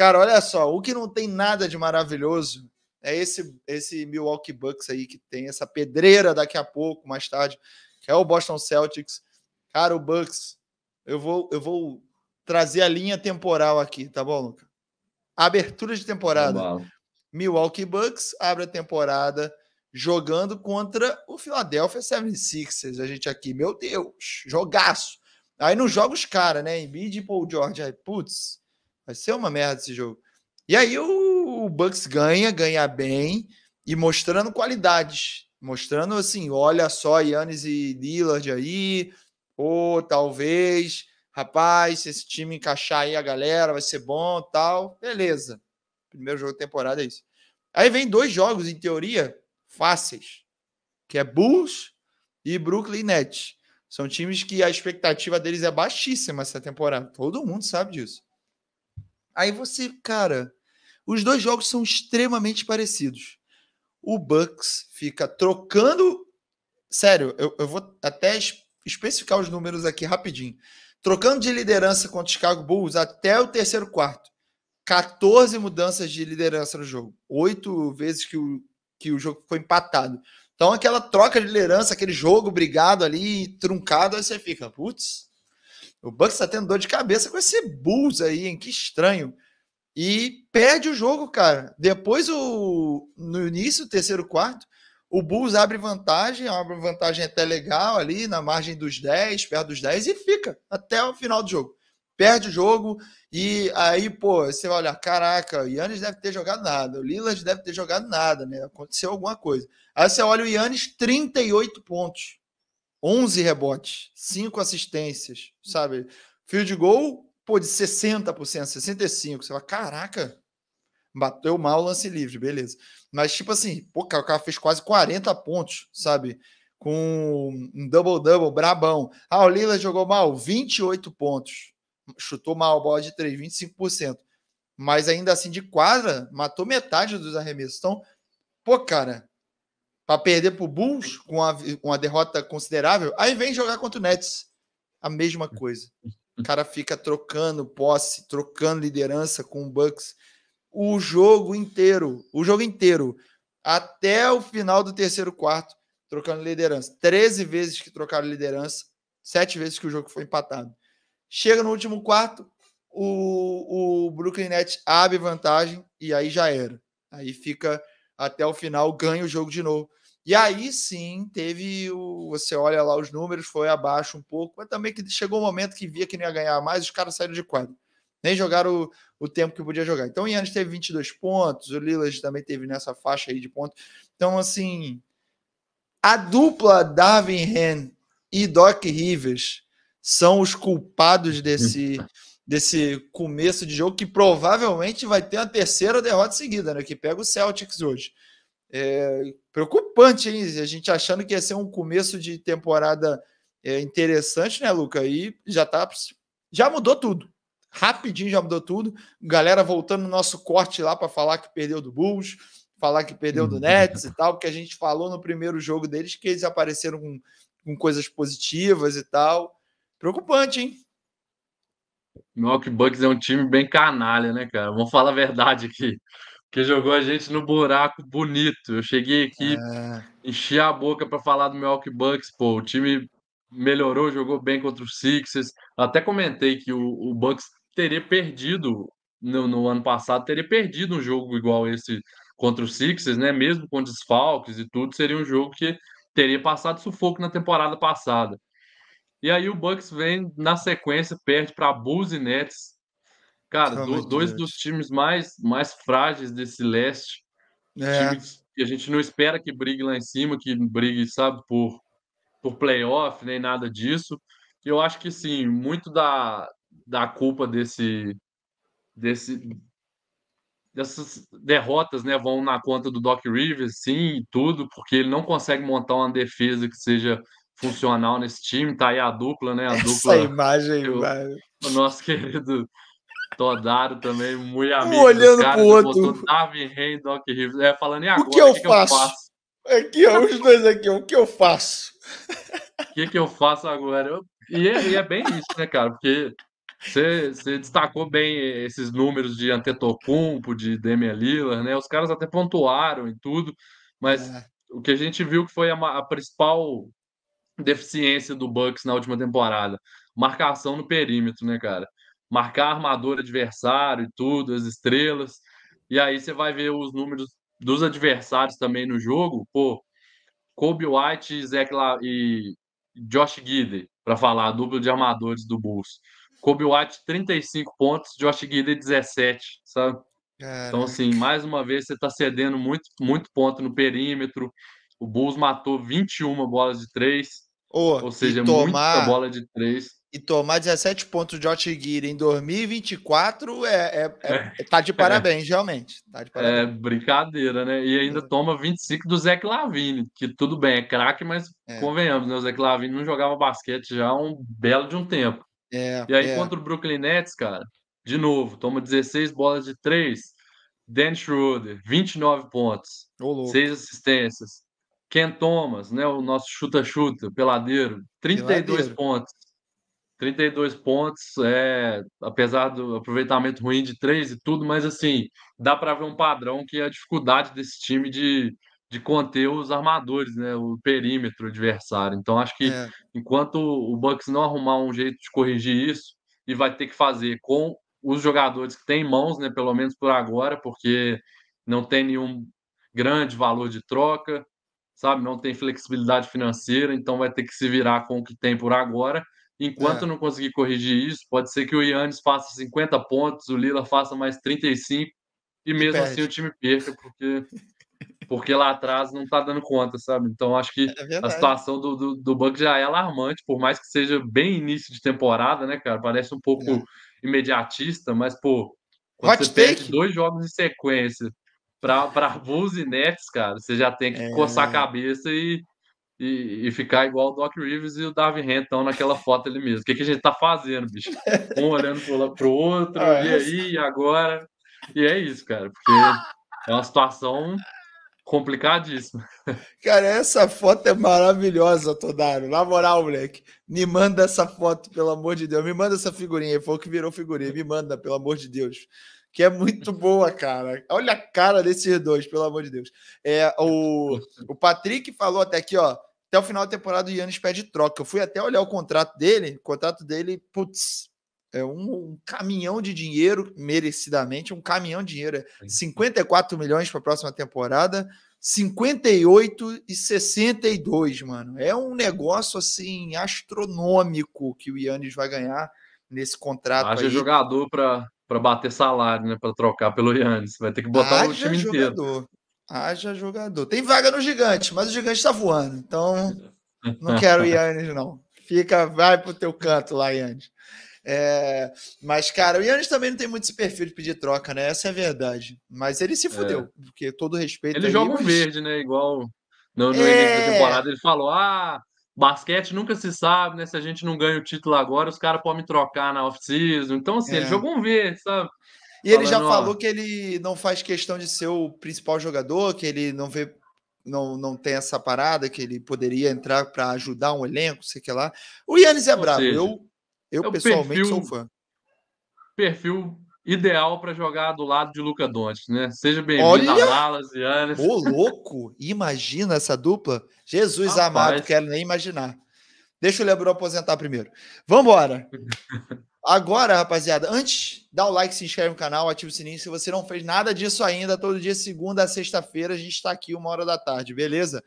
Cara, olha só, o que não tem nada de maravilhoso é esse, esse Milwaukee Bucks aí que tem essa pedreira daqui a pouco, mais tarde, que é o Boston Celtics. Cara, o Bucks, eu vou, eu vou trazer a linha temporal aqui, tá bom, Luca? Abertura de temporada. Milwaukee Bucks abre a temporada jogando contra o Philadelphia 76ers. A gente aqui, meu Deus, jogaço. Aí não joga os caras, né? Embiid e Paul George. Aí, putz, vai ser uma merda esse jogo. E aí o, o Bucks ganha, ganha bem e mostrando qualidades. Mostrando assim, olha só, Yannis e Lillard aí, ou talvez, rapaz, se esse time encaixar aí a galera, vai ser bom, tal. Beleza. Primeiro jogo da temporada é isso. Aí vem dois jogos, em teoria, fáceis, que é Bulls e Brooklyn Nets. São times que a expectativa deles é baixíssima essa temporada. Todo mundo sabe disso. Aí você, cara, os dois jogos são extremamente parecidos. O Bucks fica trocando. Sério, eu, eu vou até especificar os números aqui rapidinho. Trocando de liderança contra o Chicago Bulls até o terceiro quarto. 14 mudanças de liderança no jogo. Oito vezes que o, que o jogo foi empatado. Então, aquela troca de liderança, aquele jogo brigado ali, truncado, aí você fica, putz, o Bucks está tendo dor de cabeça com esse Bulls aí, hein? Que estranho e perde o jogo, cara. Depois, o, no início terceiro quarto, o Bulls abre vantagem, abre vantagem até legal ali, na margem dos 10, perto dos 10, e fica até o final do jogo. Perde o jogo, e aí, pô, você vai olhar, caraca, o Yannis deve ter jogado nada, o Lillard deve ter jogado nada, né? Aconteceu alguma coisa. Aí você olha o Yannis, 38 pontos, 11 rebotes, 5 assistências, sabe? Field goal, pô, de 60%, 65%. Você fala, caraca, bateu mal o lance livre, beleza. Mas, tipo assim, pô, o cara fez quase 40 pontos, sabe? Com um double-double brabão. Ah, o Lila jogou mal, 28 pontos. Chutou mal, bola de 3, 25%. Mas ainda assim, de quadra, matou metade dos arremessos. Então, pô, cara, para perder pro Bulls com uma, uma derrota considerável, aí vem jogar contra o Nets. A mesma coisa. O cara fica trocando posse, trocando liderança com o Bucks o jogo inteiro, o jogo inteiro, até o final do terceiro quarto, trocando liderança. 13 vezes que trocaram liderança, sete vezes que o jogo foi empatado. Chega no último quarto, o, o Brooklyn Nets abre vantagem e aí já era. Aí fica até o final, ganha o jogo de novo. E aí sim teve o. Você olha lá os números, foi abaixo um pouco, mas também que chegou um momento que via que não ia ganhar mais, os caras saíram de quadro. Nem jogaram o, o tempo que podia jogar. Então o Yannis teve 22 pontos, o Lillard também teve nessa faixa aí de pontos. Então, assim, a dupla Darvin Hen e Doc Rivers são os culpados desse, desse começo de jogo que provavelmente vai ter a terceira derrota seguida, né? Que pega o Celtics hoje. É preocupante, hein? A gente achando que ia ser um começo de temporada é, interessante, né, Luca? E já tá. Já mudou tudo. Rapidinho já mudou tudo. Galera voltando no nosso corte lá para falar que perdeu do Bulls, falar que perdeu do Nets e tal, porque a gente falou no primeiro jogo deles que eles apareceram com, com coisas positivas e tal. Preocupante, hein? Milwaukee Bucks é um time bem canalha, né, cara? Vamos falar a verdade aqui que jogou a gente no buraco bonito. Eu cheguei aqui, é... enchi a boca para falar do Milwaukee Bucks, pô, o time melhorou, jogou bem contra os Sixers. Até comentei que o, o Bucks teria perdido no, no, ano passado, teria perdido um jogo igual esse contra os Sixers, né? Mesmo com desfalques e tudo, seria um jogo que teria passado sufoco na temporada passada. E aí o Bucks vem na sequência, perde para Bulls e Nets Cara, do, dois dos times mais, mais frágeis desse leste. É. Times que a gente não espera que brigue lá em cima, que brigue, sabe, por, por playoff, nem nada disso. Eu acho que, sim, muito da, da culpa desse, desse, dessas derrotas né, vão na conta do Doc Rivers, sim, e tudo, porque ele não consegue montar uma defesa que seja funcional nesse time. Tá aí a dupla, né? A Essa dupla. imagem, o, o nosso querido Todaro também, muito amigo. Um olhando cara, pro outro. Darwin Rey, Doc Rivers. É, falando, e agora? O que eu, que faço? eu faço? Aqui, ó, os dois aqui, o que eu faço? O que, que eu faço agora? Eu... E, é, e é bem isso, né, cara? Porque Você, você destacou bem esses números de Antetokounmpo, de Damian Lillard, né? Os caras até pontuaram e tudo, mas é. o que a gente viu que foi a, a principal deficiência do Bucks na última temporada, marcação no perímetro, né, cara? Marcar armador adversário e tudo, as estrelas. E aí você vai ver os números dos adversários também no jogo, pô, Kobe White Zach La... e Josh Gidey, para falar, a dupla de armadores do Bulls. Kobe White, 35 pontos, Josh Gidey, 17, sabe? Caraca. Então, assim, mais uma vez você está cedendo muito, muito ponto no perímetro. O Bulls matou 21 bolas de três, oh, ou seja, tomar, muita bola de três. E tomar 17 pontos de Josh em 2024 é, é, é, é, tá de parabéns, realmente. Tá de parabéns. É brincadeira, né? E ainda toma 25 do Zé Lavine, que tudo bem, é craque, mas é. convenhamos, né? O Zé Lavine não jogava basquete já há um belo de um tempo. É, e aí, é. contra o Brooklyn Nets, cara, de novo, toma 16 bolas de 3. Dan Schroeder, 29 pontos, oh, 6 assistências. Ken Thomas, né, o nosso chuta-chuta, peladeiro, 32 peladeiro. pontos. 32 pontos, é, apesar do aproveitamento ruim de três e tudo, mas assim, dá para ver um padrão que é a dificuldade desse time de, de conter os armadores, né, o perímetro adversário. Então acho que é. enquanto o Bucks não arrumar um jeito de corrigir isso, e vai ter que fazer com os jogadores que têm mãos, né, pelo menos por agora, porque não tem nenhum grande valor de troca, sabe? Não tem flexibilidade financeira, então vai ter que se virar com o que tem por agora. Enquanto é. não conseguir corrigir isso, pode ser que o Yannis faça 50 pontos, o Lila faça mais 35 e mesmo e assim o time perca, porque porque lá atrás não está dando conta, sabe? Então acho que é a situação do, do, do Bucks já é alarmante, por mais que seja bem início de temporada, né, cara? Parece um pouco é. imediatista, mas, pô, quando Hot você take. perde dois jogos em sequência para Bulls e Nets, cara, você já tem que é. coçar a cabeça e, e, e, ficar igual o Doc Rivers e o Davi Renton naquela foto ali mesmo. O que, que a gente tá fazendo, bicho? Um olhando pro, pro outro, ah, e aí, e agora? E é isso, cara, porque é uma situação complicadíssimo. Cara, essa foto é maravilhosa, Todaro. Na moral, moleque, me manda essa foto, pelo amor de Deus. Me manda essa figurinha. Foi o que virou figurinha. Me manda, pelo amor de Deus. Que é muito boa, cara. Olha a cara desses dois, pelo amor de Deus. É, o, o Patrick falou até aqui, ó. Até o final da temporada o Yannis pede troca. Eu fui até olhar o contrato dele. O contrato dele, putz, é um, um, caminhão de dinheiro, merecidamente, um caminhão de dinheiro. 54 milhões para a próxima temporada, 58 e 62, mano. É um negócio assim astronômico que o Yannis vai ganhar nesse contrato. Haja aí. jogador para bater salário, né? Para trocar pelo Yannis. Vai ter que botar Haja o time jogador. inteiro. Haja jogador. Tem vaga no gigante, mas o gigante está voando. Então, não quero o Yannis, não. Fica, vai pro teu canto lá, Yannis. É, mas, cara, o Yannis também não tem muito esse perfil de pedir troca, né? Essa é a verdade. Mas ele se é. fudeu, é. porque todo respeito. Ele aí, joga mas... verde, né? Igual no, no é... início da temporada ele falou: ah, basquete nunca se sabe, né? Se a gente não ganha o título agora, os caras podem me trocar na off-season. Então, assim, ele é. jogou um verde, sabe? E Falando, ele já falou ó... que ele não faz questão de ser o principal jogador, que ele não vê não, não tem essa parada, que ele poderia entrar para ajudar um elenco, sei que lá. O Yannis é. Seja, eu eu, é pessoalmente, perfil, sou fã. Perfil ideal para jogar do lado de Luca Doncic, né? Seja bem-vindo a Dallas, Giannis. Ô, louco! Imagina essa dupla. Jesus Rapaz. amado, quero nem imaginar. Deixa o Lebron aposentar primeiro. Vambora! Agora, rapaziada, antes, dá o like, se inscreve no canal, ativa o sininho. Se você não fez nada disso ainda, todo dia, segunda a sexta-feira, a gente está aqui uma hora da tarde, beleza?